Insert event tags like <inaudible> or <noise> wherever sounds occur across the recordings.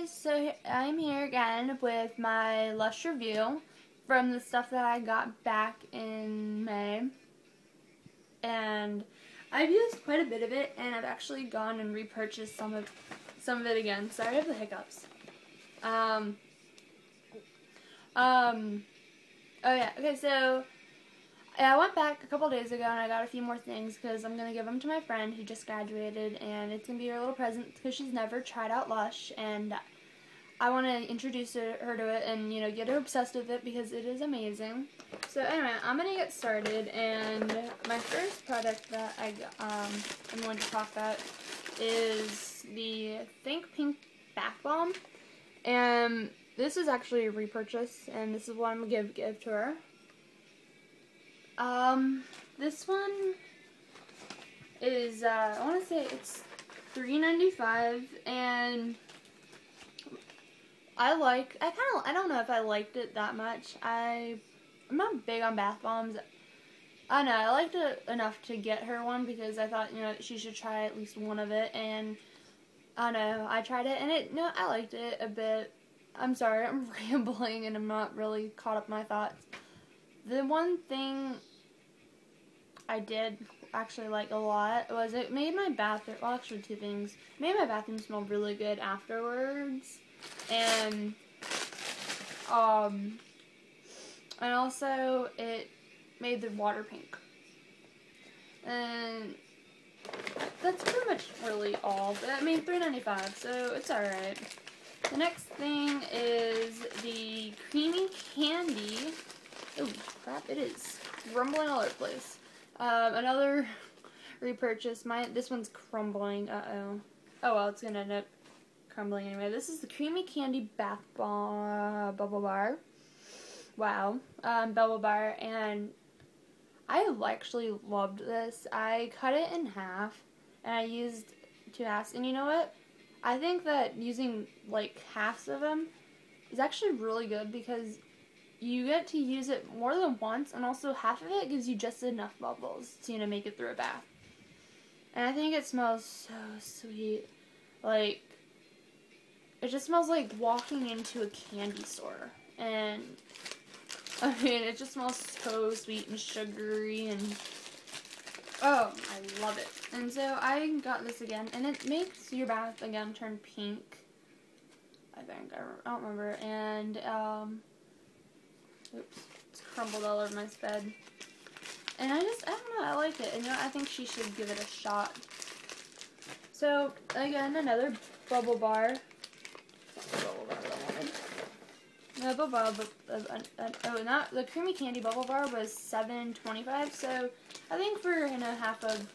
guys, so I'm here again with my Lush review from the stuff that I got back in May. And I've used quite a bit of it, and I've actually gone and repurchased some of some of it again. Sorry, have the hiccups. Um, um, oh yeah, okay, so I went back a couple days ago and I got a few more things because I'm going to give them to my friend who just graduated and it's going to be her little present because she's never tried out Lush and I want to introduce her to it and, you know, get her obsessed with it because it is amazing. So anyway, I'm going to get started and my first product that I, um, I'm going to talk about is the Think Pink Bath Bomb. And this is actually a repurchase and this is what I'm going to give, give to her. Um, this one is, uh, I want to say it's $3.95, and I like, I kind of, I don't know if I liked it that much. I, I'm not big on bath bombs. I know, I liked it enough to get her one because I thought, you know, she should try at least one of it, and I know, I tried it, and it, no, I liked it a bit. I'm sorry, I'm <laughs> rambling, and I'm not really caught up my thoughts. The one thing I did actually like a lot was it made my bathroom, well actually two things, made my bathroom smell really good afterwards, and, um, and also it made the water pink. And that's pretty much really all, but I mean $3.95, so it's alright. The next thing is the creamy candy. Oh, crap, it is rumbling all over the place. Um, another repurchase. My This one's crumbling. Uh-oh. Oh, well, it's going to end up crumbling anyway. This is the Creamy Candy Bath Bomb Bubble Bar. Wow. Um, bubble Bar. And I actually loved this. I cut it in half. And I used two halves. And you know what? I think that using, like, halves of them is actually really good because you get to use it more than once, and also half of it gives you just enough bubbles to you know make it through a bath. And I think it smells so sweet, like it just smells like walking into a candy store, and <laughs> I mean it just smells so sweet and sugary and. Oh, I love it. And so I got this again, and it makes your bath again turn pink. I think I don't remember, and um, Oops, it's crumbled all over my bed. And I just, I don't know, I like it. And you know, I think she should give it a shot. So, again, another bubble bar. Bubble bar No, bubble bar, uh, uh, oh, not, the creamy candy bubble bar was seven twenty-five. so I think for, you know, half of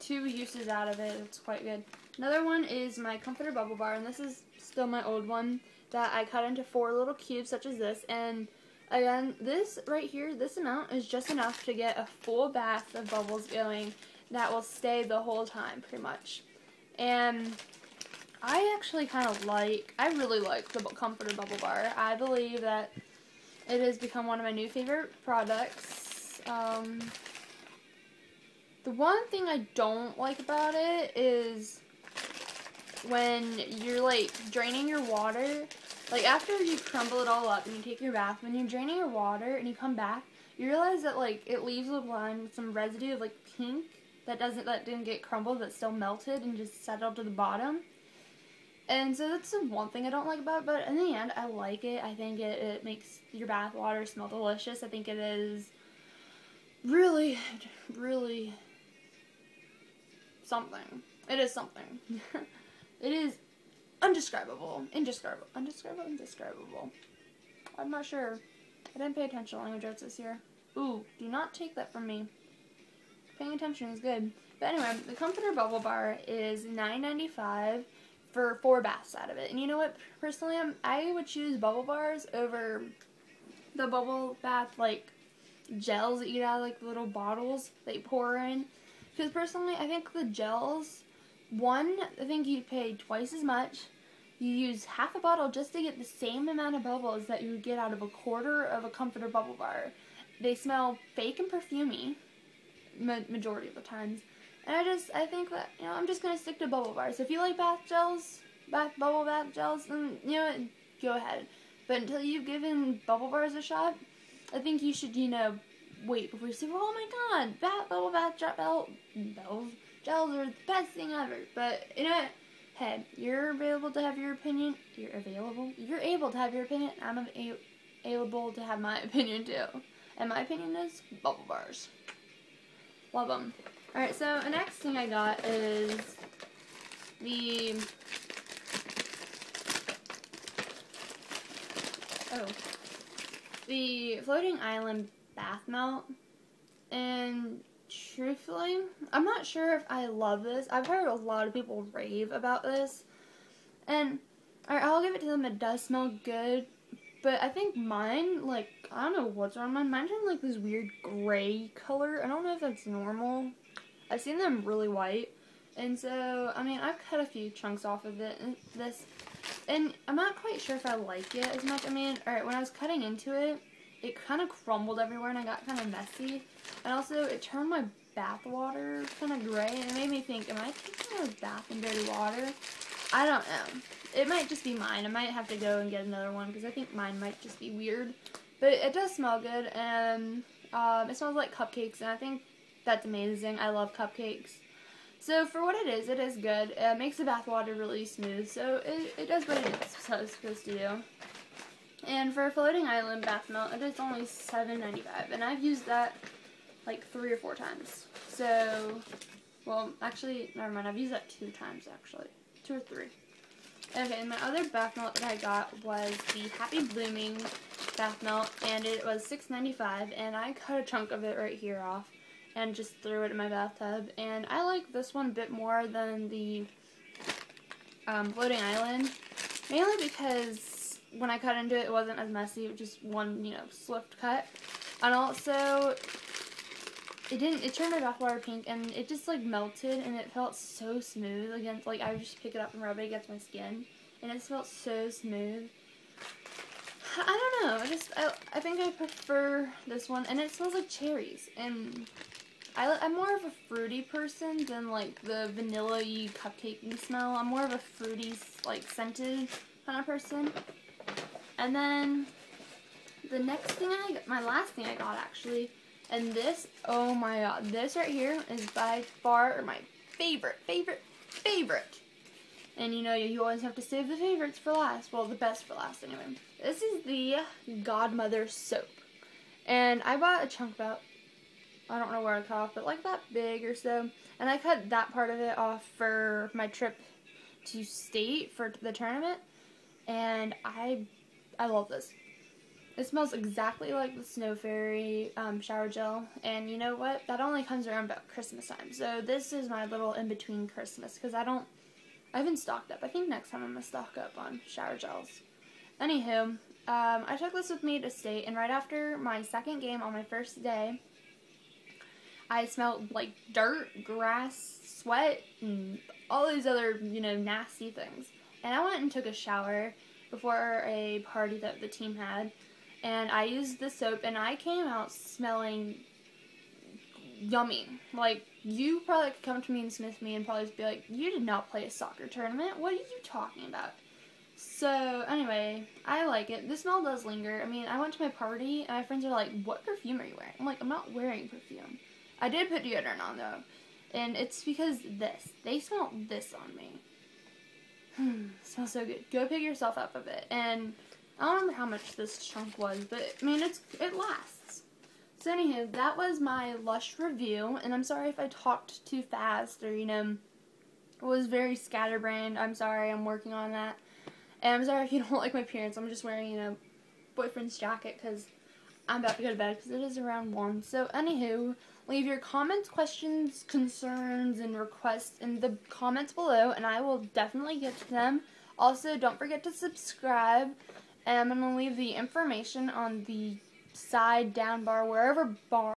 two uses out of it, it's quite good. Another one is my Comforter Bubble Bar, and this is still my old one that I cut into four little cubes such as this. And again this right here this amount is just enough to get a full bath of bubbles going that will stay the whole time pretty much. And I actually kind of like I really like the comforter bubble bar. I believe that it has become one of my new favorite products. Um, the one thing I don't like about it is when you're like draining your water, like after you crumble it all up and you take your bath, when you're draining your water and you come back, you realize that like it leaves a line with some residue of like pink that doesn't that didn't get crumbled that still melted and just settled to the bottom. And so that's the one thing I don't like about it, but in the end, I like it. I think it, it makes your bath water smell delicious. I think it is really, really something. It is something. <laughs> It is undescribable. Indescribable. Undescribable? Indescribable. I'm not sure. I didn't pay attention to language arts this year. Ooh, do not take that from me. Paying attention is good. But anyway, the Comforter Bubble Bar is $9.95 for four baths out of it. And you know what? Personally, I'm, I would choose bubble bars over the bubble bath, like, gels that you get out of, like, the little bottles that you pour in. Because personally, I think the gels one, I think you pay twice as much. You use half a bottle just to get the same amount of bubbles that you would get out of a quarter of a Comforter bubble bar. They smell fake and perfumey, ma majority of the times. And I just, I think that, you know, I'm just going to stick to bubble bars. If you like bath gels, bath bubble bath gels, then you know go ahead. But until you've given bubble bars a shot, I think you should you know wait before you say, "Oh my God, bath bubble bath gel gels gels are the best thing ever." But you know, hey, you're available to have your opinion. You're available. You're able to have your opinion. I'm able to have my <laughs> opinion too. And my opinion is bubble bars. Love them. Alright, so the next thing I got is the... Oh. The Floating Island Bath Melt. And truthfully, I'm not sure if I love this. I've heard a lot of people rave about this. And alright, I'll give it to them. It does smell good. But I think mine, like, I don't know what's on mine. Mine turned like this weird gray color. I don't know if that's normal. I've seen them really white. And so, I mean, I've cut a few chunks off of it. This, and I'm not quite sure if I like it as much. I mean, alright, when I was cutting into it, it kind of crumbled everywhere and I got kind of messy. And also, it turned my bath water kind of gray. And it made me think, am I taking my bath in dirty water? I don't know. It might just be mine. I might have to go and get another one because I think mine might just be weird. But it does smell good and um, it smells like cupcakes and I think that's amazing. I love cupcakes. So for what it is, it is good. It makes the bath water really smooth. So it, it does what it's supposed to do. And for a floating island bath melt, it is only $7.95. And I've used that like three or four times. So, well, actually, never mind. I've used that two times, actually. Two or three. Okay, and my other bath melt that I got was the Happy Blooming bath melt, and it was $6.95, and I cut a chunk of it right here off and just threw it in my bathtub. And I like this one a bit more than the um, Floating Island, mainly because when I cut into it, it wasn't as messy. It was just one, you know, swift cut. And also, it didn't, it turned my bathwater pink, and it just, like, melted, and it felt so smooth against, like, I would just pick it up and rub it against my skin, and it felt so smooth. I don't know, I just, I, I think I prefer this one, and it smells like cherries, and I, I'm more of a fruity person than, like, the vanilla-y, cupcakey smell. I'm more of a fruity, like, scented kind of person. And then, the next thing I got, my last thing I got, actually, and this, oh my god, this right here is by far my favorite, favorite, favorite. And you know, you always have to save the favorites for last. Well, the best for last, anyway. This is the Godmother soap. And I bought a chunk about, I don't know where I cut off, but like that big or so. And I cut that part of it off for my trip to state for the tournament. And I, I love this. It smells exactly like the Snow Fairy um, shower gel. And you know what? That only comes around about Christmas time. So this is my little in-between Christmas. Because I don't... I haven't stocked up. I think next time I'm going to stock up on shower gels. Anywho, um, I took this with me to state. And right after my second game on my first day, I smelled like dirt, grass, sweat, and all these other, you know, nasty things. And I went and took a shower before a party that the team had and I used the soap and I came out smelling yummy. Like, you probably could come to me and sniff me and probably be like, you did not play a soccer tournament. What are you talking about? So, anyway, I like it. The smell does linger. I mean, I went to my party and my friends are like, what perfume are you wearing? I'm like, I'm not wearing perfume. I did put deodorant on though. And it's because this. They smelled this on me. <sighs> Smells so good. Go pick yourself up a bit. And I don't remember how much this chunk was, but I mean, it's it lasts. So anywho, that was my Lush review, and I'm sorry if I talked too fast or, you know, was very scatterbrained. I'm sorry, I'm working on that. And I'm sorry if you don't <laughs> like my appearance. I'm just wearing, you know, boyfriend's jacket because I'm about to go to bed because it is around 1. So anywho, leave your comments, questions, concerns, and requests in the comments below, and I will definitely get to them. Also, don't forget to subscribe. And I'm going to leave the information on the side, down bar, wherever bar